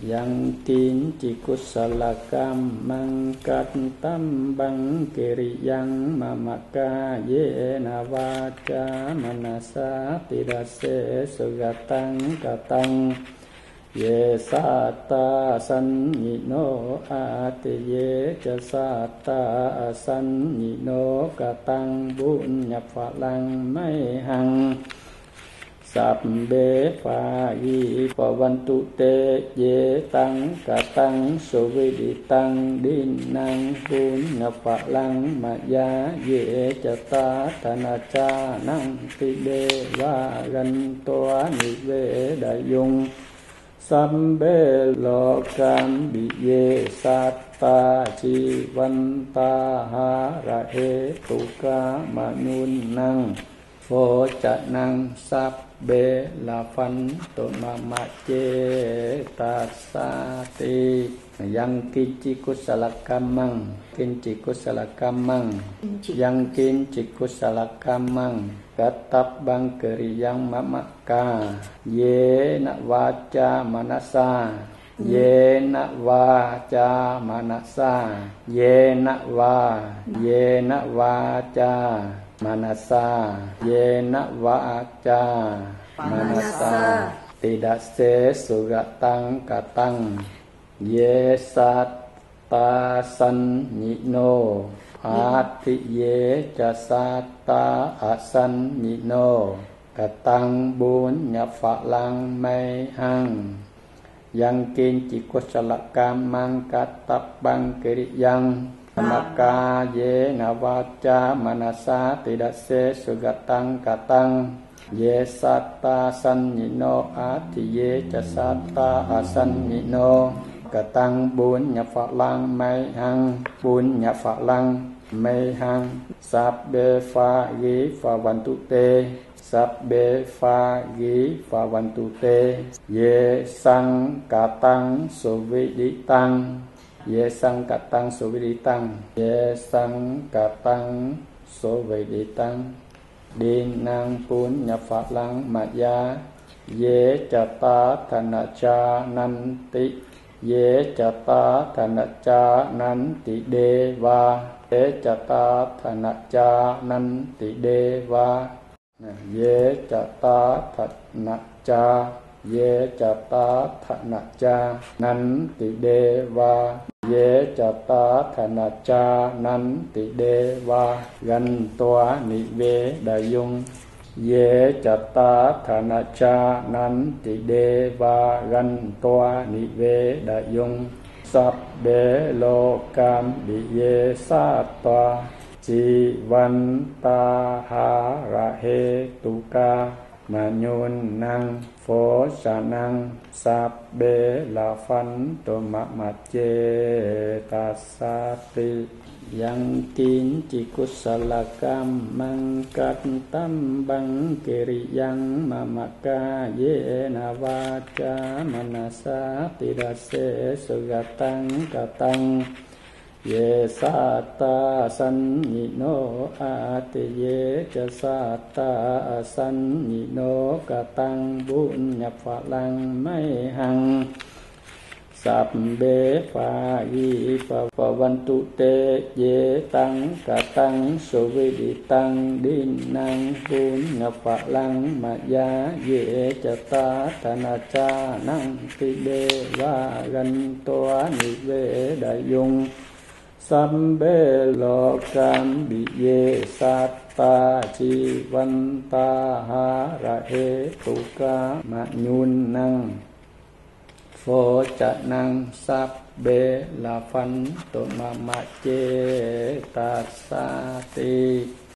Yang tin chi kusala kammang kattam bang kiriyang mamaka yena vaca manasa tirase sugatang katang. Ye satta sannino ati ye cha satta sannino katang bun nhập phạ lăng mai hằng สสาติรัสเสสุกตังกตังเยสัตตาสัญญิโนอาติเยจะสัตตาสัญญิโนกตังบุญญฝลังไม่หังสัพเบปายีปวันตุเตเยตังกตังสุวิดิตังดินนังบุญญฝลังมายาเยจตาธนาจานังติเดวากันตัวนิเวดยุงสัมเบโลกันบิเยสัตตาชีวันตาหาระเหตุกามนุนนังโฟจะนังสัพ เบลาฟันตุมามะเจตัสสาติยังกินจิกุสลกรรมังกินจิกุสลกรรมังยังกินจิกุสลกรรมังกัตตับบังกริยังมะมะกา เยนวาจามนัสสาเยนวาจามนัสสาเยนวาเยนวาจา มนัสสาเยนวาจา มนัสสา tidak se sugataং กตัง เยสัตตาสัญญิโนภาติเยจะสัตตาอสัญญิโนกตังบุญญฝลังไม่หัง ยังกินจิกุศลกรรมังกัตตบังกิริยังมกาเยนวาจามนัสสาติดเสสุกตังกตัง เยสัตตาสัญญิโนอาทิเยจะสัตตาอสัญญิโนกตังบุญญฝลังไม่หังบุญญฝลังไม่หังสัพเบฟายิฟาวันตุเตสัพเบฟายิฟาวันตุเต เยสังกตังสุวิดิตัง ye sang cả tăng so với đi tăng ye sang cả tăng so với đi tăng đi năng pun nhập phật lăng mạt ya. Ye cha ta thần cha nan ti. Ye cha ta thần cha nan ti đê va ye cha ta thần cha nan ti đê va ye cha ta thần cha ye cha ta tha na cha nan ti đê va ye cha ta tha na cha nan ti đê va gan toa ni ve da yung ye cha ta tha na cha nan ti đê va gan toa ni ve da yung sập bế lô cam bị ye sa toa chi văn ta ha ra he tu ca วา เยจตาธนาจานันติเดวากันตัวนิเวดายุง เยจตาธนาจานันติเดวากันตัวนิเวดายุง สัพเบโลกามบิเยสัตตาจีวันตาหาระเหตุกามยุนนังโฟชานังสัพเบลาฟันตุมะมัจเจตัสสติยังกินจิกุศลกรรมมังกัตตัมบังกิริยังมะมะกาเยนาวาจามนัสสาติรัสเสสุกตังกตัง เยสัตตาสัญญิโนอาติเยจะสัตตาสัญญิโนกตังบุญญฝลังไม่หัง สัพเบปายีปปวันตุเตเยตังกตังสุวิดิตังดินนังบุญญฝลังมายาเยจะตาธนาจานังติเดวากันตัวนิเวดายุง สัมเบโลกันบิเยสัตตาชีวันตาหาระเหตุกามยุนนังโฟจะนังสัพเบลาฟันตุมามะเจตัสสติ